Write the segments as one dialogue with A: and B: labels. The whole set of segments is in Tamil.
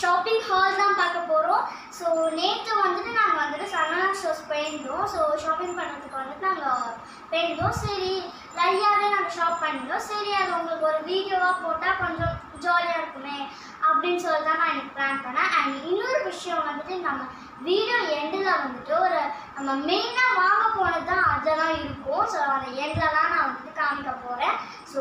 A: ஷாப்பிங் ஹால் தான் பார்க்க போகிறோம் ஸோ நேற்று வந்துட்டு நாங்கள் வந்துட்டு சஹனா ஷோஸ் போயிருந்தோம். ஸோ ஷாப்பிங் பண்ணுறதுக்கு வந்துட்டு நாங்கள் போயிருந்தோம். சரி நிறையாவே நாங்கள் ஷாப் பண்ணியிருந்தோம். சரி அது உங்களுக்கு ஒரு வீடியோவாக போட்டால் கொஞ்சம் ஜாலியாக இருக்குமே அப்படின்னு சொல்லி தான் நான் எனக்கு பிளான் பண்ணேன். அண்ட் இன்னொரு விஷயம் வந்துட்டு நம்ம வீடியோ எண்டில் வந்துட்டு ஒரு நம்ம மெயினாக வாங்க போனது தான் அதெல்லாம் இருக்கும். ஸோ அந்த எண்டில் நான் வந்துட்டு காமிக்க போகிறேன் ஸோ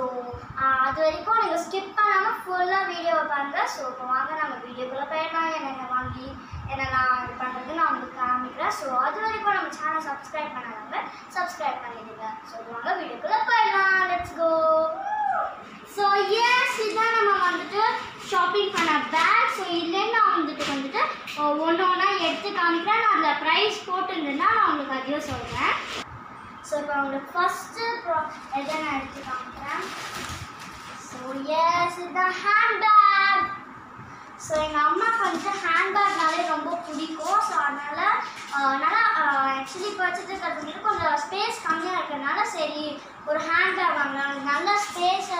A: அது வரைக்கும் நீங்கள் ஸ்கிப் பண்ணாமல் ஃபுல்லாக வீடியோவை பாருங்கள் ஸோ இப்போ வாங்க நம்ம வீடியோக்குள்ளே போயிடலாம். என்னென்ன வாங்கி என்னெல்லாம் இது பண்ணுறது நான் உங்களுக்கு காமிக்கிறேன். ஸோ அது வரைக்கும் நம்ம சேனல் சப்ஸ்கிரைப் பண்ணாதவங்க சப்ஸ்கிரைப் பண்ணிடுங்க. ஸோ வாங்க வீடியோக்குள்ளே போயிடலாம். லெட்ஸ் கோ ஸோ எஸ் இதான் நம்ம வந்துட்டு ஷாப்பிங் பண்ண பேக் ஸோ இல்லைன்னா வந்துட்டு வந்துட்டு ஒன்று ஒன்றா எடுத்து காமிக்கிறேன். நான் அதில் ப்ரைஸ் போட்டுருந்தேன்னா நான் உங்களுக்கு அதையும் சொல்கிறேன் ஸோ இப்போ உங்களுக்கு ஃபஸ்ட்டு ப்ரா எதை நான் எடுத்து காமிக்கிறேன்? ஸோ எஸ் இதுதான் ஹேண்ட்பேக் ஸோ எங்கள் அம்மாவுக்கு வந்துட்டு ஹேண்ட்பேக்னாலே ரொம்ப பிடிக்கும். ஸோ அதனால் நல்லா ஆக்சுவலி இப்போ வச்சுட்டு கொஞ்சம் ஸ்பேஸ் கம்மியாக இருக்கிறதுனால சரி ஒரு ஹேண்ட்பேக் வாங்கலாம். நல்ல ஸ்பேஸ்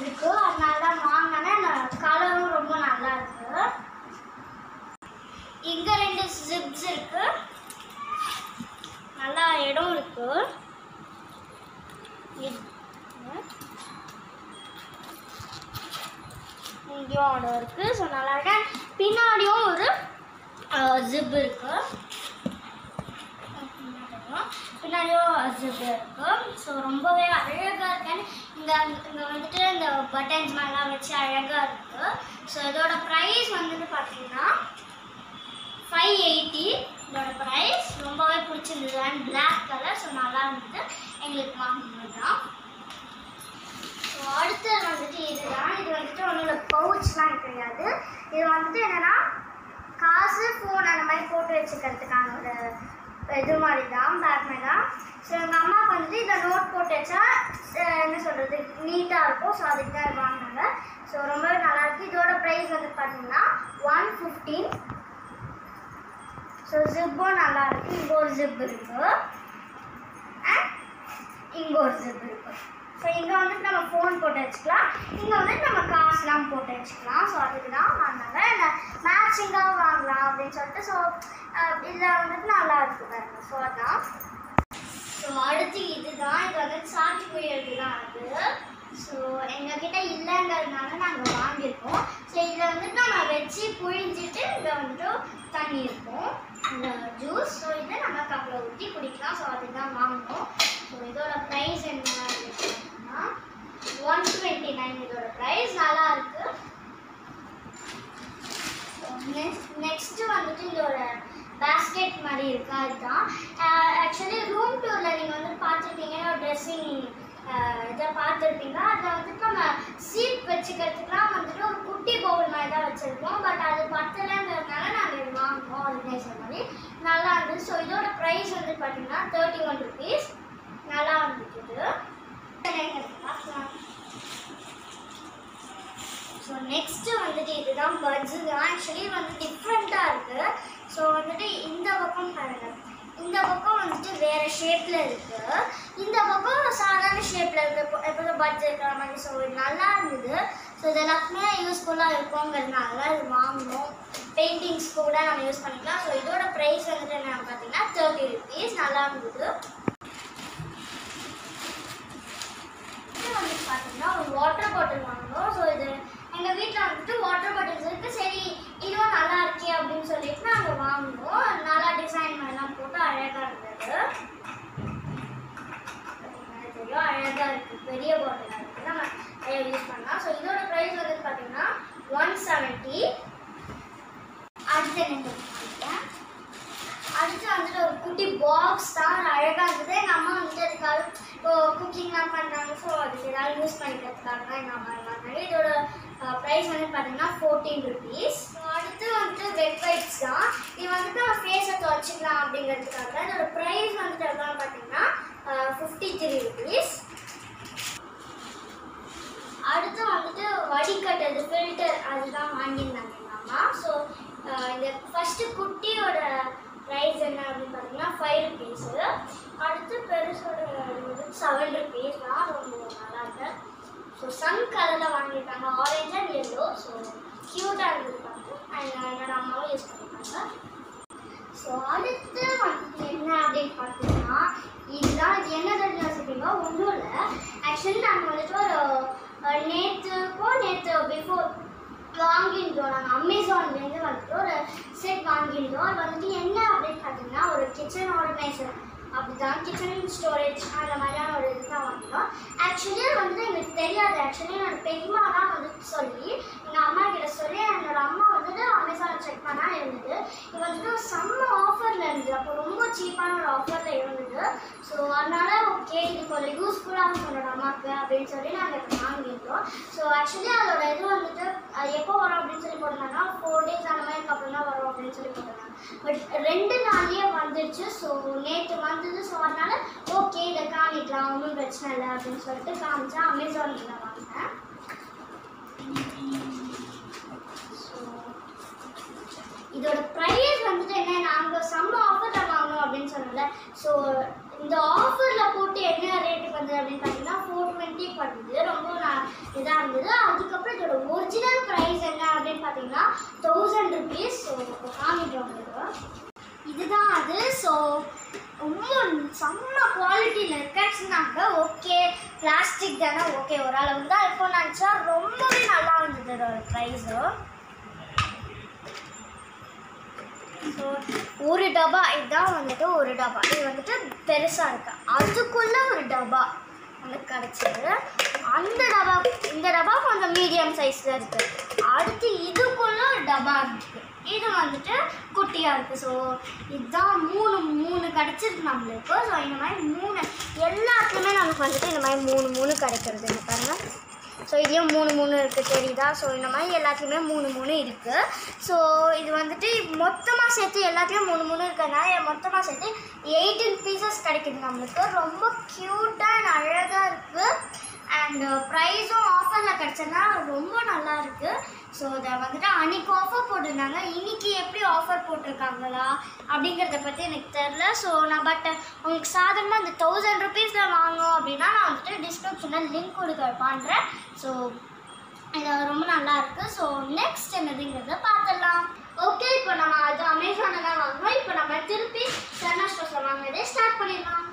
A: இருக்குது அதனால தான் வாங்கினேன் கலரும் ரொம்ப நல்லா இருக்குது இங்கே ரெண்டு ஜிப்ஸ் இருக்கு. நல்லா இடம் இருக்கு. இங்கேயும் இடம் இருக்கு. ஸோ நல்லா இருக்கேன் பின்னாடியும் ஒரு ஜிப் இருக்கு. பின்னாடியும் ஜிப் இருக்கு. ஸோ ரொம்பவே அழகாக இருக்கேன் இந்த இங்கே வந்துட்டு இந்த பட்டன்ஸ் மாதிரிலாம் வச்சு அழகாக இருக்கு. ஸோ இதோட ப்ரைஸ் வந்துட்டு பார்த்தீங்கன்னா ஃபைவ் எயிட்டி இதோட ப்ரைஸ் ரொம்பவே பிடிச்சிருந்தது அண்ட் பிளாக் கலர் ஸோ நல்லா இருந்தது. எங்களுக்கு வாங்கினோம் தான் ஸோ அடுத்தது வந்துட்டு இதுதான். இது வந்துட்டு ஒன்றும் பவுச்லாம் கிடையாது. இது வந்துட்டு என்னன்னா காசு ஃபோன் அந்த மாதிரி போட்டு வச்சுக்கிறதுக்கான ஒரு இது மாதிரி தான் பேக் மாதிரி தான் ஸோ எங்கள் அம்மாவுக்கு வந்துட்டு இதை நோட் போட்டு வச்சா என்ன சொல்கிறது நீட்டாக இருக்கும். ஸோ அதுக்கு தான் வாங்கினாங்க. ஸோ ரொம்பவே நல்லாயிருக்கு இதோட ப்ரைஸ் வந்து பார்த்தீங்கன்னா ஒன் ஃபிஃப்டீன் ஸோ ஜிப்பும் நல்லா இருக்குது இங்கே ஒரு ஜிப் இருக்குது அண்ட் இங்கே ஒரு ஜிப் இருக்குது ஸோ இங்கே வந்துட்டு நம்ம ஃபோன் போட்டு வச்சுக்கலாம். இங்கே வந்துட்டு நம்ம காசுலாம் போட்டு வச்சுக்கலாம். ஸோ அதுக்கு தான் வாங்கினாங்க இல்லை மேட்சிங்காக வாங்கலாம் அப்படின்னு சொல்லிட்டு ஸோ இதில் வந்துட்டு நல்லா இருக்குது பாருங்க. ஸோ அதான். ஸோ அடுத்து இதுதான். இது வந்து சாட்சி புயலுக்கு தான் அது. ஸோ எங்ககிட்ட இல்லைங்கிறதுனால நாங்கள் வாங்கியிருக்கோம். ஸோ இதில் வந்துட்டு நம்ம வச்சு புழிஞ்சிட்டு இதில் வந்துட்டு தண்ணி இருக்கும். ஜூஸ் ஸோ இதை நம்ம கப்பில் ஊற்றி குடிக்கலாம். ஸோ அதுதான் வாங்கணும். ஸோ இதோட ப்ரைஸ் என்ன அப்படின்னா ஒன் டுவெண்ட்டி நைன் இதோட ப்ரைஸ் நல்லா இருக்கு. நெக்ஸ்ட் வந்துட்டு இதோட பேஸ்கெட் மாதிரி இருக்கா. அதுதான். ஆக்சுவலி ரூம் டூரில் நீங்கள் வந்து பார்த்துருக்கீங்கன்னா ட்ரெஸ்ஸிங் இதை பார்த்துருப்பீங்க அதில் வந்துட்டு நம்ம சீட் வச்சுக்கிறதுக்குலாம் வந்துட்டு ஒரு குட்டி பவுல் மாதிரி தான் வச்சுருப்போம் பட் அது பத்தலைங்கிறதுனால நாங்கள் இது வாங்கினோம் ஆர்கனைசர் மாதிரி நல்லா இருந்தது. ஸோ இதோட ப்ரைஸ் வந்து பார்த்தீங்கன்னா தேர்ட்டி ஒன் ருபீஸ் நல்லா இருந்துச்சு ஸோ நெக்ஸ்ட்டு வந்துட்டு இதுதான் பட்ஸு ஆக்சுவலி வந்து டிஃப்ரெண்ட்டாக இருக்குது ஸோ வந்துட்டு இந்த பக்கம் பாருங்கள் இந்த பக்கம் வந்துட்டு வேறு ஷேப்பில் இருக்குது இந்த பக்கம் சாதாரண ஷேப்பில் இருக்குது எப்போதும் பட்ஸ் இருக்கிற மாதிரி ஸோ இது நல்லா இருந்தது. ஸோ இது எல்லாத்துக்குமே யூஸ்ஃபுல்லாக இருக்குங்கிறதுனால இது வாங்கணும். பெயிண்டிங்ஸ் கூட நம்ம யூஸ் பண்ணிக்கலாம். ஸோ இதோட ப்ரைஸ் வந்துட்டு என்ன பார்த்தீங்கன்னா தேர்ட்டி ருபீஸ் நல்லா இருந்தது இது வந்து பார்த்தீங்கன்னா ஒரு வாட்டர் பாட்டில் வாங்கணும் ஸோ இது எங்கள் வீட்டில் வந்துட்டு வாட்டர் பாட்டில்ஸ் இருக்குது சரி இதுவும் நல்லா இருக்கே அப்படின்னு சொல்லிட்டு நாங்கள் வாங்கினோம் நல்லா டிசைன் மாதிரிலாம் போட்டு அழகாக இருந்தது பார்த்தீங்கன்னா தெரியும் அழகாக இருக்குது பெரிய நம்ம யூஸ் பண்ணலாம். ஸோ இதோட ப்ரைஸ் வந்து பார்த்தீங்கன்னா ஒன் செவன்ட்டி அடுத்து என்ன அடுத்து வந்துட்டு ஒரு குட்டி பாக்ஸ் தான். அழகாக இருந்தது. எங்கள் அம்மா வந்துட்டு அதுக்காக இப்போ குக்கிங்லாம் பண்ணுறாங்க ஸோ அதுக்கு ஏதாவது யூஸ் பண்ணிக்கிறதுக்காக தான் எங்கள் அம்மா வாங்கினாங்க இதோட ப்ரைஸ் வந்து பார்த்தீங்கன்னா ஃபோர்டீன் ருபீஸ் அடுத்து வந்துட்டு வெட் வைப்ஸ் தான். இது வந்துட்டு நம்ம ஃபேஸை துவச்சிக்கலாம் அப்படிங்கிறதுக்காக தான். இதோட ப்ரைஸ் வந்துட்டு எவ்வளோன்னு பார்த்தீங்கன்னா ஃபிஃப்டி த்ரீ ருபீஸ் அடுத்து வந்துட்டு வடிகட்டது ஃபில்டர் அதுதான் வாங்கியிருந்தாங்க எங்கள் அம்மா. ஸோ இந்த ஃபஸ்ட்டு குட்டியோட ப்ரைஸ் என்ன அப்படின்னு பார்த்தீங்கன்னா ஃபைவ் ருபீஸு அடுத்து பெருசோட செவன் ருபீஸ் தான் ரொம்ப நல்லா இருக்கு. ஸோ சன் கலரில் வாங்கியிருக்காங்க. ஆரேஞ்ச் அண்ட் எல்லோ ஸோ க்யூட்டாக இருந்திருக்காங்க. என்னோட அம்மாவும் யூஸ் பண்ணியிருக்காங்க. ஸோ அடுத்து என்ன அப்படின்னு பார்த்தீங்கன்னா இதுதான். என்ன தெரிஞ்சு வச்சுருக்கீங்க ஒன்றும் இல்லை. ஆக்சுவலி நாங்கள் வந்துட்டு ஒரு நேற்றுக்கும் நேற்று பிஃபோர் வாங்கியிருந்தோம் நாங்கள் அமேசான்லேருந்து வந்துட்டு ஒரு செட் வாங்கியிருந்தோம். அது வந்துட்டு என்ன அப்படின்னு பார்த்தீங்கன்னா ஒரு கிச்சன் ஆர்கனைசர் அப்படிதான் கிச்சன் ஸ்டோரேஜ் அந்த மாதிரியான ஒரு இது தான் வாங்கினோம். ஆக்சுவலி அது வந்து எங்களுக்கு தெரியாது. ஆக்சுவலி நான் பெரியமா தான் வந்துட்டு சொல்லி எங்கள் அம்மா கிட்ட சொல்லி என்னோட அம்மா வந்துட்டு அமேசானில் செக் பண்ணால் இருந்தது. இது வந்துட்டு செம்ம ஆஃபரில் இருந்தது. அப்போ ரொம்ப சீப்பான ஒரு ஆஃபரில் இருந்தது. ஸோ அதனால் ஓகே இது கொஞ்சம் யூஸ்ஃபுல்லாக என்னோட அம்மாவுக்கு அப்படின்னு சொல்லி நாங்கள் இதை வாங்கியிருந்தோம் ஸோ ஆக்சுவலி அதோட இது வந்துட்டு அது எப்போ வரும் அப்படின்னு சொல்லி போட்டிருந்தாங்கன்னா ஃபோர் டேஸ் அந்த மாதிரி அப்புறம் தான் வரும் அப்படின்னு சொல்லி போட்டிருந்தாங்க. பட் ரெண்டு நாள்லேயே வந்துடுச்சு ஸோ நேற்று வந்தது. ஸோ அதனால ஓகே இதை காமிக்கலாம். ஒன்றும் பிரச்சனை இல்லை அப்படின்னு சொல்லிட்டு காமிச்சா அமேசானில் வாங்கினேன். ஸோ இதோட ப்ரைஸ் வந்துட்டு என்ன? நாங்கள் செம்ம ஆஃபரில் வாங்கணும் அப்படின்னு சொன்னல ஸோ இந்த ஆஃபரில் போட்டு என்ன ரேட்டு வந்தது அப்படின்னு பார்த்தீங்கன்னா ஃபோர் டுவெண்ட்டி பண்ணுது. ரொம்ப நான் இதாக இருந்தது. அதுக்கப்புறம் இதோட ஒரிஜினல் ப்ரைஸ் என்ன அப்படின்னு பார்த்தீங்கன்னா தௌசண்ட் ருபீஸ் ஸோ காமிக்கிறோம் உங்களுக்கு. இதுதான் அது. ஸோ ரொம்ப செம்ம குவாலிட்டியில் இருக்காச்சுனாக்க ஓகே பிளாஸ்டிக் தானே. ஓகே ஓரளவுக்கு தான் இப்போ நினச்சா ரொம்பவே நல்லா இருந்தது இதோட ப்ரைஸு ஸோ ஒரு டப்பா இதுதான் வந்துட்டு ஒரு டப்பா இது வந்துட்டு பெருசாக இருக்கு. அதுக்குள்ளே ஒரு டப்பா வந்து கிடச்சிது அந்த டப்பா இந்த டப்பா கொஞ்சம் மீடியம் சைஸில் இருக்குது அடுத்து இதுக்குள்ளே ஒரு டப்பா இருக்குது இது வந்துட்டு குட்டியாக இருக்குது ஸோ இதுதான் மூணு மூணு கிடச்சிருக்கு நம்மளுக்கு. ஸோ இந்த மாதிரி மூணு எல்லாத்துலேயுமே நமக்கு வந்துட்டு இந்த மாதிரி மூணு மூணு கிடைக்கிறது. பாருங்கள் ஸோ இதையும் மூணு மூணு இருக்குது தெரியுதா? ஸோ இந்த மாதிரி எல்லாத்துலேயுமே மூணு மூணு இருக்குது ஸோ இது வந்துட்டு மொத்தமாக சேர்த்து எல்லாத்துலேயும் மூணு மூணு இருக்கிறதுனால மொத்தமாக சேர்த்து எயிட்டீன் பீசஸ் கிடைக்குது நம்மளுக்கு. ரொம்ப க்யூட்டாக அண்ட் அழகாக இருக்குது அண்ட் ப்ரைஸும் ஆஃபரில் கிடச்சதுனா ரொம்ப நல்லா இருக்குது ஸோ அதை வந்துட்டு அன்றைக்கி ஆஃபர் போட்டிருந்தாங்க. இன்னைக்கு எப்படி ஆஃபர் போட்டிருக்காங்களா அப்படிங்கிறத பற்றி எனக்கு தெரில ஸோ நான் பட் uh, உங்களுக்கு சாதாரணமாக இந்த தௌசண்ட் ருபீஸில் வாங்கும் அப்படின்னா நான் வந்துட்டு டிஸ்கிரிப்ஷனில் லிங்க் கொடுக்க பண்ணுறேன் ஸோ இது ரொம்ப நல்லா இருக்குது ஸோ நெக்ஸ்ட் என்னதுங்கிறத பார்த்துடலாம். ஓகே இப்போ நம்ம அது அமேசானில் தான் வாங்குறோம். இப்போ நம்ம திருப்பி சர்ணா ஸ்டோர்ஸில் வாங்குறதே ஸ்டார்ட் பண்ணிடலாம்.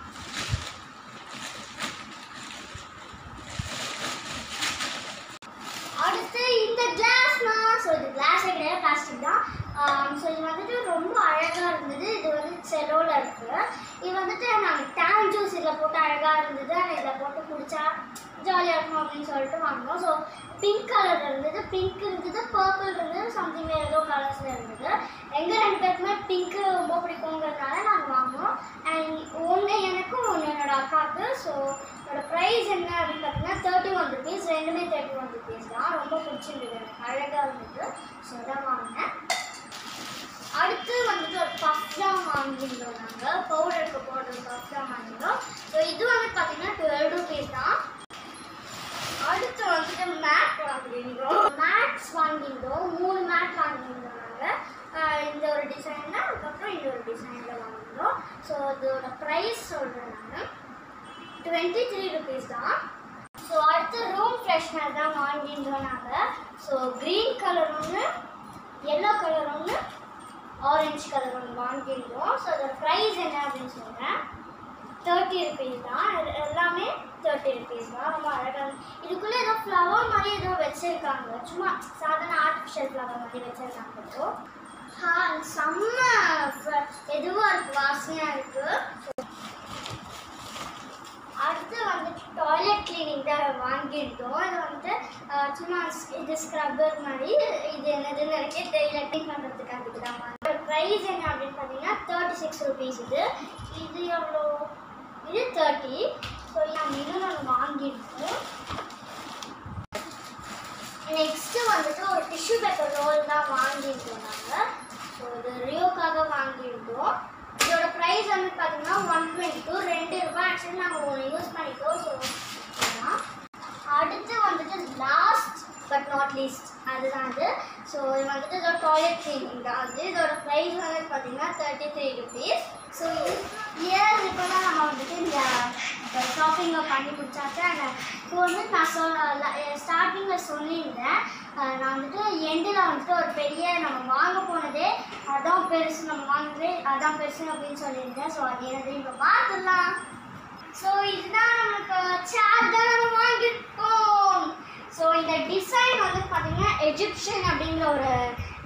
A: அடுத்து இந்த கிளாஸ்னா ஸோ இது கிளாஸே கிடையாது பிளாஸ்டிக் தான். Um, ஸோ இது வந்துட்டு ரொம்ப அழகாக இருந்தது. இது வந்து செலோவில் இருக்குது இது வந்துட்டு நாங்கள் டேன் ஜூஸ் இதில் போட்டு அழகாக இருந்தது. ஆனால் இதில் போட்டு குடித்தா ஜாலியாக இருக்கும் அப்படின்னு சொல்லிட்டு வாங்கினோம். ஸோ பிங்க் கலர் இருந்தது. பிங்க் இருந்தது பர்பிள் இருந்தது சம்திங் ஏதோ கலர்ஸில் இருந்தது. எங்கள் ரெண்டு பேருக்குமே பிங்க்கு ரொம்ப பிடிக்குங்கிறதுனால நாங்கள் வாங்கினோம். அண்ட் ஒன்று எனக்கும் ஒன்று என்னோடய அக்காவுக்கு. ஸோ என்னோடய ப்ரைஸ் என்ன அப்படின்னு பீஸ் ரெண்டுமே தேர்ட்டி வந்து பீஸ் தான் ரொம்ப பிடிச்சிருந்தது. எனக்கு அழகாக இருந்தது. ஸோ தான் வாங்கினேன். அடுத்து வந்துட்டு ஒரு பஃப் தான் வாங்கியிருந்தோம் நாங்கள் பவுடருக்கு போடுற பஃப் தான் வாங்கியிருந்தோம். ஸோ இது வந்து பார்த்தீங்கன்னா டுவெல் ருபீஸ் தான். அடுத்து வந்துட்டு மேட் வாங்கியிருந்தோம். மேட்ஸ் வாங்கியிருந்தோம். மூணு மேட் வாங்கியிருந்தோம் நாங்கள் இந்த ஒரு டிசைனில் அதுக்கப்புறம் இந்த ஒரு டிசைனில் வாங்கியிருந்தோம் ஸோ அதோட ப்ரைஸ் சொல்கிறேன் நான். டுவெண்ட்டி த்ரீ ருபீஸ் தான். அடுத்து ரூம் ஃப்ரெஷ்னர் தான் வாங்கியிருந்தோம் நாங்கள் ஸோ க்ரீன் கலர் ஒன்று எல்லோ கலர் ஒன்று ஆரஞ்சு கலர் ஒன்று வாங்கியிருந்தோம். ஸோ அதோட ப்ரைஸ் என்ன அப்படின்னு சொல்கிறேன் தேர்ட்டி ருபீஸ் தான். எல்லாமே தேர்ட்டி ருபீஸ் தான். ரொம்ப அழகாக இதுக்குள்ளே ஏதோ ஃப்ளவர் மாதிரி ஏதோ வச்சுருக்காங்க. சும்மா சாதாரண ஆர்டிஃபிஷியல் ஃப்ளவர் மாதிரி வச்சுருக்காங்க இப்போ. ஹா செம்ம எதுவாக இருக்குது வாசனையாக இருக்குது அடுத்து வந்துட்டு டாய்லெட் கிளீனிங் தான் வாங்கியிருந்தோம். அது வந்துட்டு சும்மா இது ஸ்க்ரப்பர் மாதிரி இது என்னதுன்னு எனக்கே தெரியல க்ளீன் பண்ணுறதுக்காக தான் ப்ரைஸ் என்ன அப்படின்னு பார்த்தீங்கன்னா தேர்ட்டி சிக்ஸ் ருபீஸ் இது. இது எவ்வளோ? இது தேர்ட்டி ஸோ நான் இன்னும் ஒன்று வாங்கியிருக்கோம் நெக்ஸ்ட்டு வந்துட்டு ஒரு டிஷ்யூ பேப்பர் ரோல் தான் வாங்கியிருக்கோம் நாங்கள் ஸோ இது ரியோக்காக வாங்கியிருக்கோம் இதோட ப்ரைஸ் வந்து பார்த்தீங்கன்னா ஒன் டுவெண்ட்டி டூ ரெண்டு ரூபாய் ஆக்சுவலி நாங்கள் ஒன்று யூஸ் பண்ணிட்டோம் ஸோ அடுத்து வந்துட்டு லாஸ்ட் பட் நாட் லீஸ்ட் அதுதான் அது. ஸோ இது வந்துட்டு இதோட டாய்லெட் க்ளீனிங் தான் அது இதோட ப்ரைஸ் வந்து பார்த்தீங்கன்னா thirty three rupees so year இப்போ தான் நம்ம வந்துட்டு இந்த ஷாப்பிங்கை பண்ணி முடிச்சாக்க அண்ட் இப்போ வந்து நான் சொல்ல ஸ்டார்டிங்கில் சொல்லியிருந்தேன். நான் வந்துட்டு எண்டில் வந்துட்டு ஒரு பெரிய நம்ம வாங்க போனதே அதான் பெருசு. நம்ம வாங்குனதே அதான் பெருசு அப்படின்னு சொல்லியிருந்தேன். ஸோ அது என்னது? இப்போ பார்த்துடலாம். ஸோ இதுதான் நமக்கு சேர் தான் நம்ம வாங்கியிருக்கோம். ஸோ இந்த டிசைன் வந்து பார்த்திங்கன்னா எஜிப்ஷியன் அப்படிங்கிற ஒரு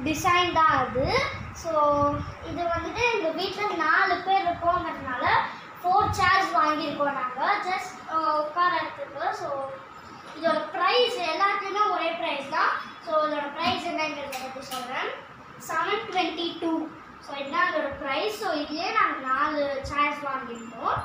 A: டிசைன் தான் அது. ஸோ இது வந்துட்டு எங்கள் வீட்டில் நாலு பேர் இருக்கோங்கிறதுனால ஃபோர் சேர்ஸ் வாங்கியிருக்கோம் நாங்கள் ஜஸ்ட் உட்காரத்துக்கு ஸோ இதோட ப்ரைஸ் எல்லாத்துக்குமே ஒரே ப்ரைஸ் தான். ஸோ இதோட ப்ரைஸ் என்னங்கிறத பற்றி சொல்கிறேன் செவன் டுவெண்ட்டி டூ ஸோ இதுதான் அதோட ப்ரைஸ் ஸோ இதுலேயே நாங்கள் நாலு சேர்ஸ் வாங்கியிருந்தோம்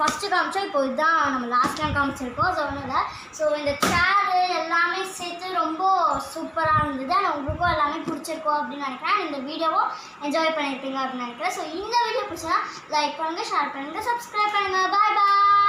A: ஃபஸ்ட்டு காமிச்சோம் இப்போ இதுதான் நம்ம லாஸ்ட் டைம் காமிச்சிருக்கோம். ஸோ ஒன்றும் ஸோ இந்த சேரு எல்லாமே சேர்த்து ரொம்ப சூப்பராக இருந்தது. ஆனால் உங்களுக்கும் எல்லாமே பிடிச்சிருக்கோம் அப்படின்னு நினைக்கிறேன். இந்த வீடியோவும் என்ஜாய் பண்ணியிருப்பீங்க அப்படின்னு நினைக்கிறேன். ஸோ இந்த வீடியோ பிடிச்சா லைக் பண்ணுங்கள் ஷேர் பண்ணுங்கள் சப்ஸ்கிரைப் பண்ணுங்கள் பாய் பாய்